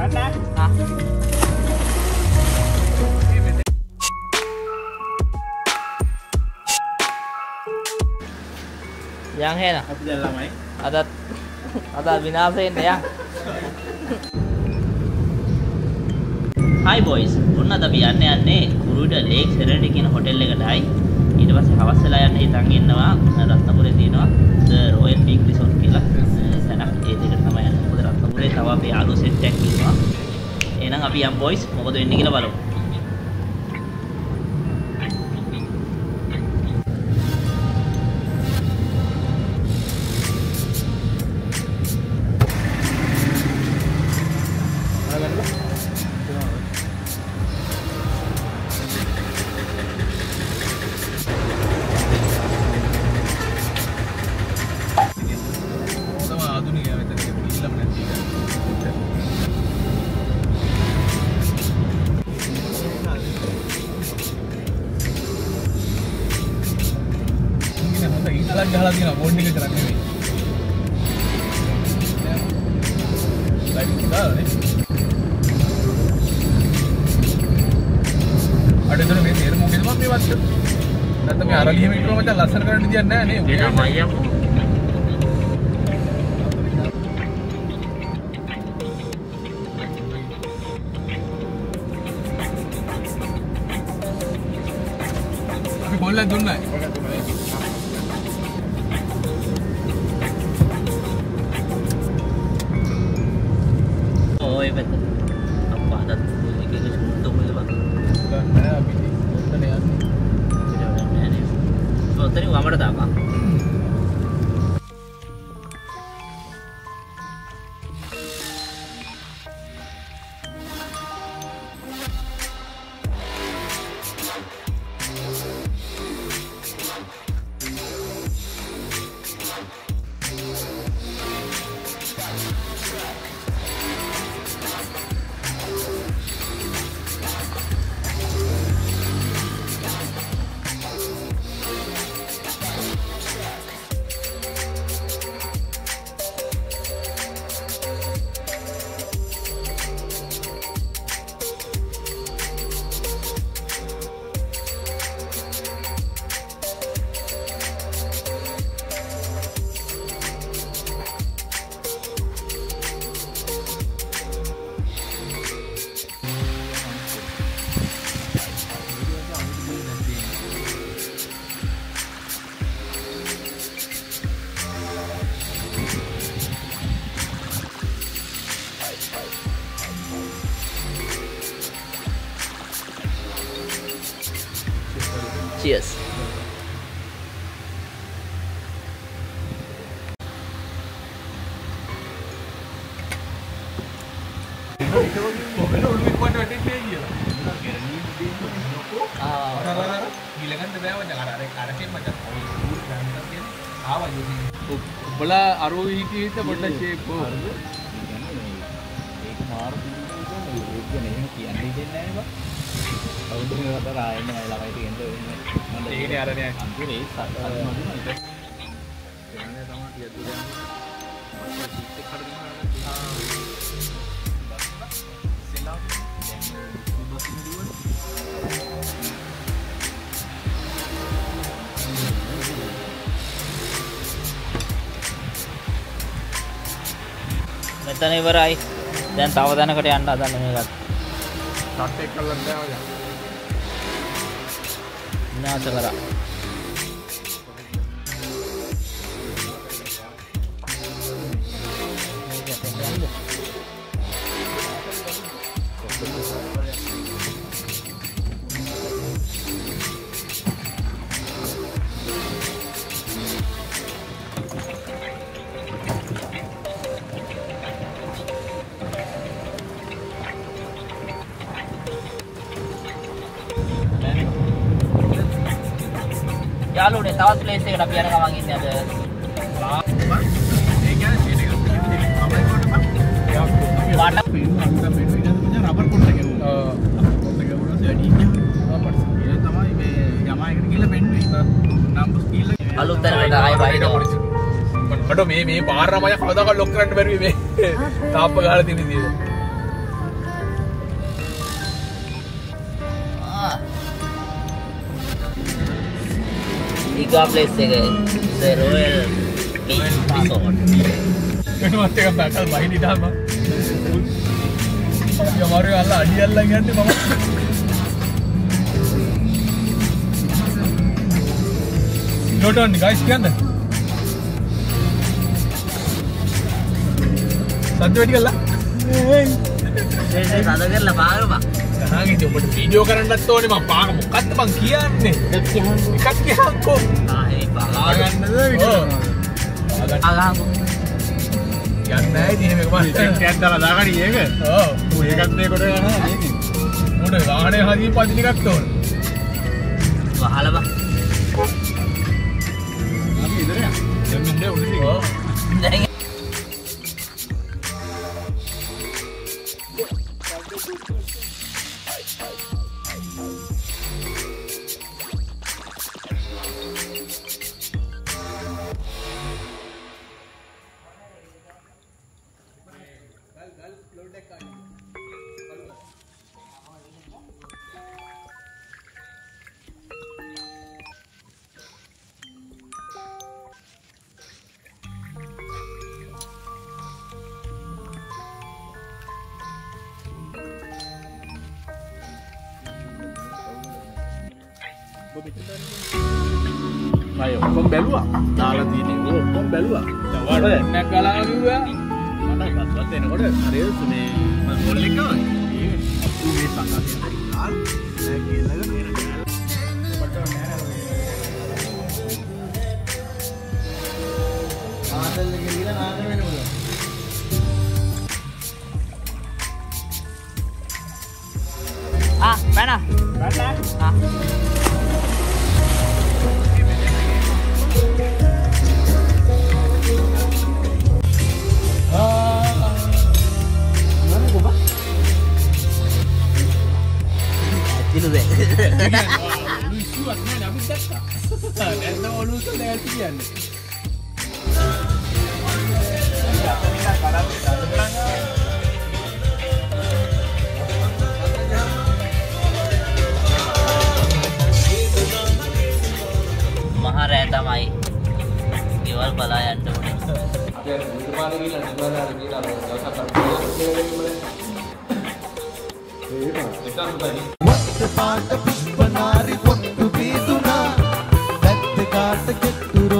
යන් හෙන. අපි දැන් ළමයි. අදත් අද විනාසයෙන් යන්. හයි බොයිස් ඔන්න අද අපි යන්න යන්නේ කුරුඩ ලේක් සෙරෙන්ටි කියන හොටෙල් එකටයි. ඊට පස්සේ හවස් වෙලා යන්න හිතන් ඉන්නවා. රත්නපුරේ තියෙනවා ද රොයල් පීක් රිසෝට් කියලා. සැනක් ඒ දෙකට තමයි යන්නේ මොකද රත්නපුරේ තව අපේ යාළුවෝ සෙට් එකක් ඉන්නවා එහෙනම් අපි යම් බොයිස් මොකද වෙන්නේ කියලා බලමු. තම ඉස්සලක් ගහලා තියෙනවා බෝඩ් එක කරන්නේ නෙමෙයි. ලයිට් දාලානේ. අර එතන මේ තේරුම මොකද මම මේ වත්ත? නැත්නම් මේ අරලියෙම ඉන්නවා මචං ලස්සන කරන්න දෙයක් නැහැ නේ. ඒක මයි අපි බොල්ලක් දුන්නයි. ඔය පැත්ත අප්පා අදත් එක එක සුන්ට උඹල බං නෑ අපි ඔතන යන්නේ. ඔතනින් වමට දාපන් යෝසි. ඔබලා අරෝ හිතේ හිත පොඩ්ඩක් ෂේප් ඕ. ඒක මාරු පිළිගන්න ඒක නේ එහෙම කියන්නේ දෙන්නේ නැහැ බා. කවුරුද මේ වතර ආයෙත් මම ළමයිට ගෙන්ද වෙන්නේ. මම ඒකනේ අර නෑ. අන්තිමේ ඒ සත් අද නෝන ඒක. එන්නේ තමයි තිය දුරන්නේ. මෙතන ඉවරයි දැන් තව දැනකට යන්න හදන්න මේකත් ටට් එක කළා බෑ මචං. විනාශ කරා යාළුවනේ තවත් ප්ලේස් එකකට අපි යන ගමන් ඉන්නේ අද එක. රබර් පොට්ට ගෙවුවා. පොට්ට ගෙවුණා වැඩි ඒ තමයි මේ යමායකට ගිහලා පෙන්නුවේ. නම්බස් ගිහලා අලුත් තැනකට ආයෙ වයින්නවා. මට මේ මේ පාර මම කවදාකවත් ලොක් කරන්න බැරි මේ තාප්ප ගහලා තියෙන විදිය. මෙගා ප්ලේස් එක. The Royal Beach Resort. වෙනවත් එකක් බැකල් බහිනි තාම යමාරු අල්ල අඩි අල්ලන් යන්නේ මම. ලෝටෝන් ගයිස් කියන්න. සද්ද වැඩි කල්ලා සද කරලා පාරපා. සනාගේ ඔබට වීඩියෝ කරන්නත් ඕනේ. මම පාක මොකක්ද මං කියන්නේ? එකක් කියහන්කෝ ආයේ බලා ආගන්නද වීඩියෝ අගහමු. යන්න නෑ ඉතින් මේක මම ටැක් දාලා දාගනි ඒක. ඔව්. ඌ ඒකත් මේ කොට යනවා මේකෙන් උඩ වාහනේ හදින් පදින එකක් ඕන. වහලා බා. අපි ඉදර යන්න දැන් මෙන්න උඩට ඔව් අය ඔක්කොම බැලුවා දාලා තියෙන්නේ ඔක්කොම බැලුවා වට නැගලා කිව්වා මට පස්සත් එනකොට හරියට මේ මම මොල් එක ආවේ ඌ මේ සංගතයෙන් ආල් දැන් කියලාගෙන එන ගාල ආදල් එක ගිහලා නාද වෙනවද ඉස්සුවක් නෑ අපි දැක්කා නැත්නම් ඔලුවට නැති කියන්නේ මහා රෑ තමයි ගෙවල් බලා යන්න ඕනේ අපි අර විදුපාල ගිහලා නිවාරාර ගිහලා අර දවසක් අර කියලා ඒකම පාට පුෂ්පනාරි පොට්ටු බීදුනා පැත්ත කාට කෙට්ටුරෝ